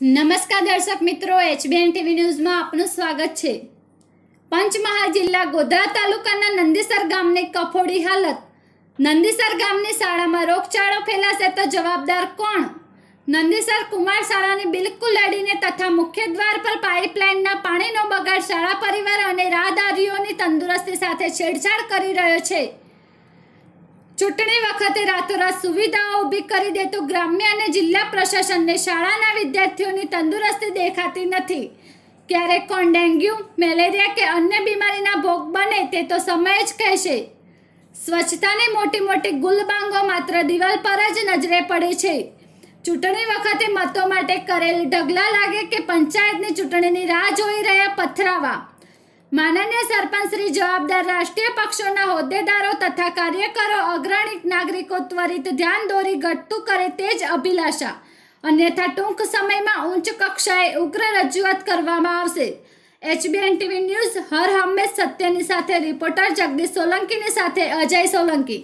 નમસ્કાર દર્શક મિત્રો એચબીએન ટીવી ન્યૂઝમાં આપનું સ્વાગત છે. પંચમહાલ જિલ્લા ગોધરા તાલુકાના નંદીસર ગામની કફોડી હાલત. નંદીસર ગામની શાળામાં રોગચાળો ફેલાશે તો જવાબદાર કોણ? નંદીસર કુમાર શાળાની બિલકુલ અડીને તથા મુખ્ય દ્વાર પર પાઇપલાઇનના પાણીનો બગાડ શાળા પરિવાર અને રાહદારીઓની તંદુરસ્તી સાથે છેડછાડ કરી રહ્યો છે. ચૂંટણી વખતે રાતોરાત સુવિધાઓ ઊભી કરી દે તો ગ્રામ્ય અને જિલ્લા પ્રશાસનને શાળાના વિદ્યાર્થીઓની તંદુરસ્તી દેખાતી નથી. ક્યારેક કોણ ડેન્ગ્યુ, મેલેરિયા કે અન્ય બીમારીના ભોગ બને તે તો સમય જ કહેશે. સ્વચ્છતાની મોટી મોટી ગુલબાંગો માત્ર દિવાલ પર જ નજરે પડે છે. ચૂંટણી વખતે મતો માટે કરેલ ઢગલા લાગે કે પંચાયતની ચૂંટણીની રાહ જોઈ રહ્યા પથરાવા. માનનીય સરપંચ શ્રી જવાબદાર રાષ્ટ્રીય પક્ષોના હોદ્દેદારો તથા કાર્યકરો, અગ્રણી નાગરિકો ત્વરિત ધ્યાન દોરી ઘટતું કરે તે જ અભિલાષા. અન્યથા ટૂંક સમયમાં ઉચ્ચ કક્ષાએ ઉગ્ર રજૂઆત કરવામાં આવશે. એચબીએન ટીવી ન્યૂઝ, હર હંમેશ સત્યની સાથે, રિપોર્ટર જગદીશ સોલંકીની સાથે, અજય સોલંકી.